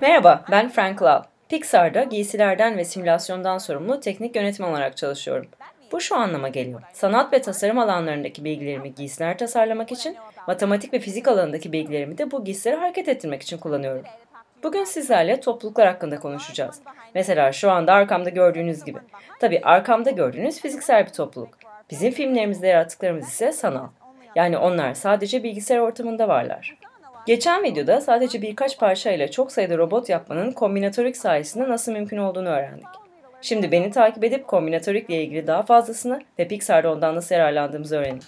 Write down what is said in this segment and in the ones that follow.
Merhaba, ben Frank Lau. Pixar'da giysilerden ve simülasyondan sorumlu teknik yönetmen olarak çalışıyorum. Bu şu anlama geliyor. Sanat ve tasarım alanlarındaki bilgilerimi giysiler tasarlamak için, matematik ve fizik alanındaki bilgilerimi de bu giysileri hareket ettirmek için kullanıyorum. Bugün sizlerle topluluklar hakkında konuşacağız. Mesela şu anda arkamda gördüğünüz gibi. Tabii arkamda gördüğünüz fiziksel bir topluluk. Bizim filmlerimizde yarattıklarımız ise sanal. Yani onlar sadece bilgisayar ortamında varlar. Geçen videoda sadece birkaç parça ile çok sayıda robot yapmanın kombinatorik sayesinde nasıl mümkün olduğunu öğrendik. Şimdi beni takip edip kombinatorik ile ilgili daha fazlasını ve Pixar'da ondan nasıl yararlandığımızı öğrenin.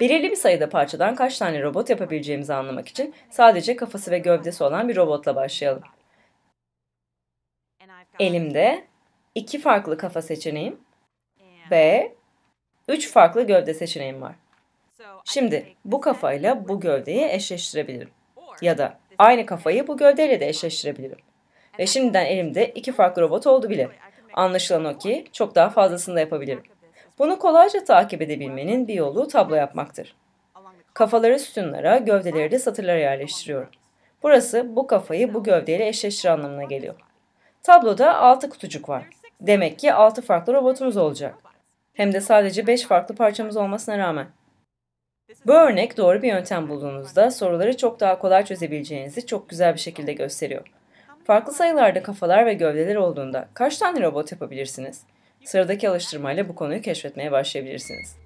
Belirli bir sayıda parçadan kaç tane robot yapabileceğimizi anlamak için sadece kafası ve gövdesi olan bir robotla başlayalım. Elimde iki farklı kafa seçeneğim ve üç farklı gövde seçeneğim var. Şimdi bu kafayla bu gövdeyi eşleştirebilirim. Ya da aynı kafayı bu gövdeyle de eşleştirebilirim. Ve şimdiden elimde iki farklı robot oldu bile. Anlaşılan o ki çok daha fazlasını da yapabilirim. Bunu kolayca takip edebilmenin bir yolu tablo yapmaktır. Kafaları sütunlara, gövdeleri de satırlara yerleştiriyorum. Burası bu kafayı bu gövdeyle eşleştir anlamına geliyor. Tabloda 6 kutucuk var. Demek ki 6 farklı robotumuz olacak. Hem de sadece 5 farklı parçamız olmasına rağmen. Bu örnek doğru bir yöntem bulduğunuzda soruları çok daha kolay çözebileceğinizi çok güzel bir şekilde gösteriyor. Farklı sayılarda kafalar ve gövdeler olduğunda kaç tane robot yapabilirsiniz? Sıradaki alıştırmayla bu konuyu keşfetmeye başlayabilirsiniz.